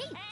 Hey!